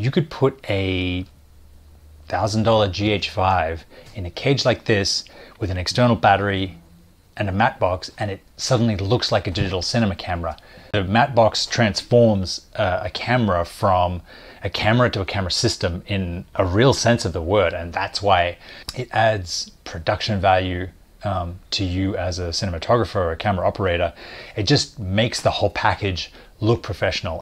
you could put a $1,000 GH5 in a cage like this with an external battery and a matte box and it suddenly looks like a digital cinema camera. The matte box transforms uh, a camera from a camera to a camera system in a real sense of the word and that's why it adds production value um, to you as a cinematographer or a camera operator. It just makes the whole package look professional.